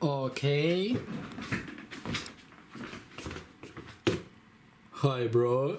Okay. Hi, bro.